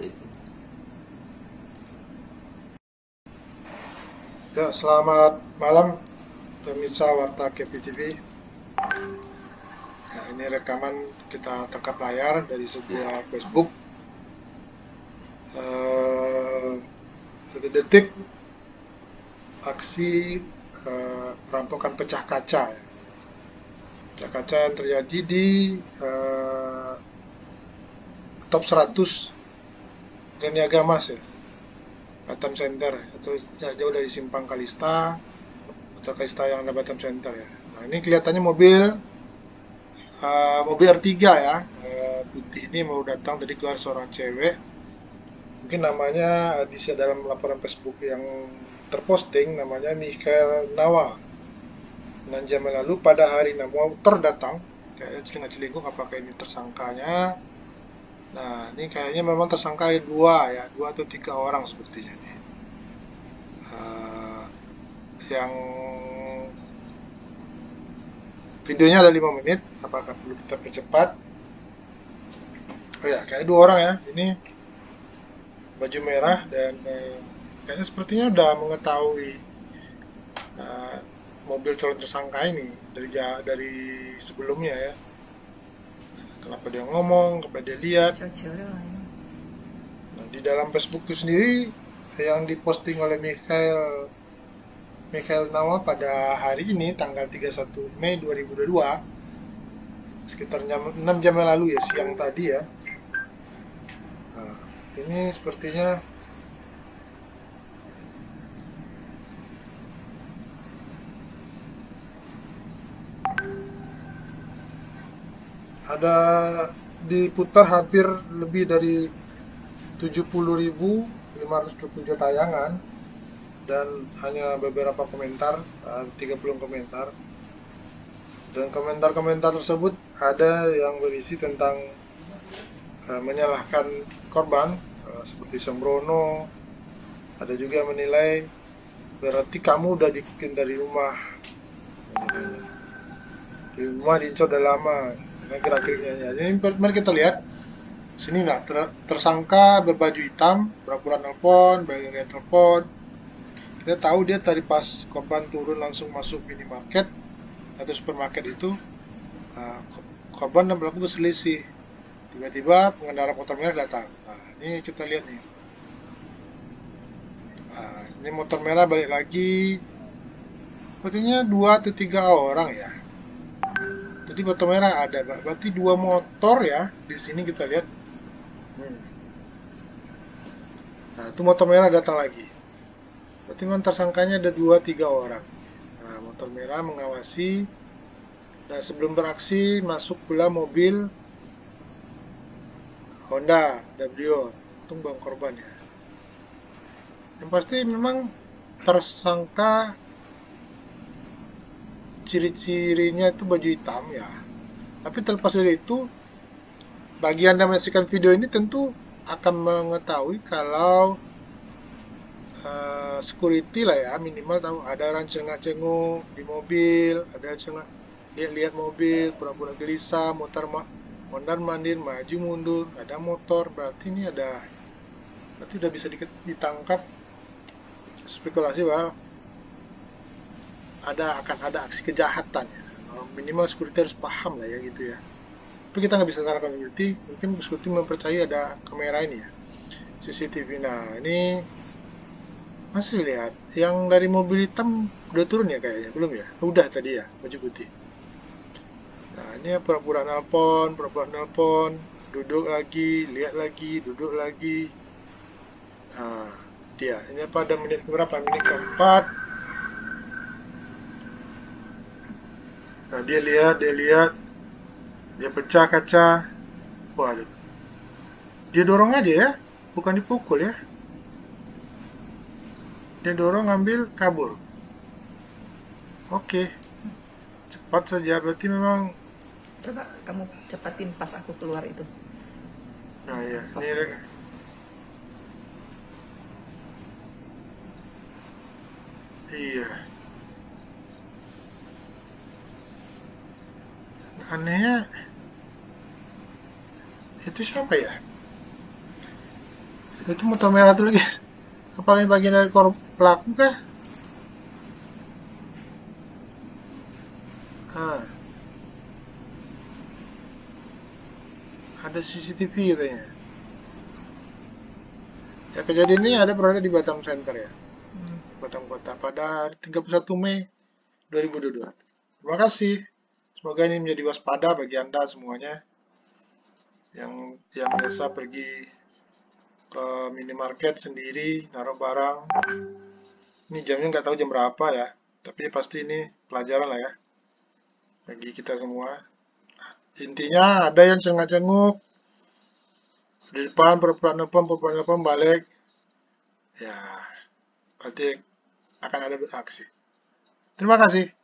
Ya, selamat malam pemirsa Warta KPTV. Nah, ya, ini rekaman kita tangkap layar dari sebuah ya. Facebook. Uh, satu detik aksi uh, perampokan pecah kaca. Ya. Pecah kaca yang terjadi di uh, top 100 Niaga Mas ya? Batam Center atau ya, jauh dari simpang Kalista atau Kalista yang ada Batam Center ya. Nah ini kelihatannya mobil uh, mobil R3 ya? Uh, putih ini mau datang tadi keluar seorang cewek. Mungkin namanya di dalam laporan Facebook yang terposting namanya Michael Nawa. 6 jam lalu pada hari nah motor datang kayak celinga-celinggung apakah ini tersangkanya Nah, ini kayaknya memang tersangka ada dua ya, dua atau tiga orang sepertinya nih. Uh, yang videonya ada lima menit, apakah perlu kita percepat? Oh ya, kayak dua orang ya, ini baju merah dan uh, kayaknya sepertinya udah mengetahui uh, mobil calon tersangka ini dari dari sebelumnya ya kenapa dia ngomong, kenapa dia lihat. Nah, di dalam Facebook itu sendiri yang diposting oleh Michael Michael Nawa pada hari ini tanggal 31 Mei 2022 sekitar jam, 6 jam yang lalu ya siang tadi ya nah, ini sepertinya ada diputar hampir lebih dari 70.527 tayangan dan hanya beberapa komentar, 30 eh, komentar. Dan komentar-komentar tersebut ada yang berisi tentang uh, menyalahkan korban uh, seperti sembrono. Ada juga menilai berarti kamu udah dibikin dari rumah. Di rumah diincor udah lama gerak-geriknya ya. Ini mari kita lihat. Sini nah ter tersangka berbaju hitam berpura nelpon bergaya telepon. Kita tahu dia tadi pas korban turun langsung masuk minimarket atau supermarket itu uh, korban dan berlaku berselisih. Tiba-tiba pengendara motor merah datang. Nah ini kita lihat nih. Nah, ini motor merah balik lagi. Sepertinya dua atau tiga orang ya jadi motor merah ada, berarti dua motor ya. Di sini kita lihat. Hmm. Nah, itu motor merah datang lagi. Berarti memang tersangkanya ada dua tiga orang. Nah, motor merah mengawasi. Nah, sebelum beraksi masuk pula mobil Honda W. Bang korban ya. Yang pasti memang tersangka ciri-cirinya itu baju hitam ya. Tapi terlepas dari itu, bagi Anda menyaksikan video ini tentu akan mengetahui kalau uh, security lah ya minimal tahu ada orang cengak-cenguk di mobil, ada cengak lihat-lihat mobil, pura-pura gelisah, motor ma mondar mandir, maju mundur, ada motor, berarti ini ada berarti udah bisa ditangkap spekulasi bahwa ada akan ada aksi kejahatan ya. minimal security harus paham lah ya gitu ya. Tapi kita nggak bisa salahkan security mungkin security mempercayai ada kamera ini ya CCTV nah ini masih lihat yang dari mobil hitam udah turun ya kayaknya belum ya? Udah tadi ya baju putih. Nah ini pura-pura nelpon pura-pura nelpon duduk lagi lihat lagi duduk lagi. Nah dia. Ini pada menit berapa menit keempat Nah, dia lihat, dia lihat. Dia pecah kaca. Waduh. Dia dorong aja ya, bukan dipukul ya. Dia dorong ambil kabur. Oke. Cepat saja berarti memang Coba kamu cepatin pas aku keluar itu. Nah, ya. Ini Iya. anehnya itu siapa ya? Itu motor merah itu lagi. Apa ini bagian dari korup pelaku kah? Ah. ada CCTV katanya. Ya kejadian ini ada berada di Batam Center ya. Hmm. Batam Kota pada 31 Mei 2022 terima kasih. Semoga ini menjadi waspada bagi Anda semuanya yang yang biasa pergi ke minimarket sendiri naruh barang. Ini jamnya nggak tahu jam berapa ya, tapi pasti ini pelajaran lah ya bagi kita semua. Intinya ada yang cengak-cenguk di depan pura-pura nelpon, pura-pura nelpon balik. Ya, berarti akan ada beraksi. Terima kasih.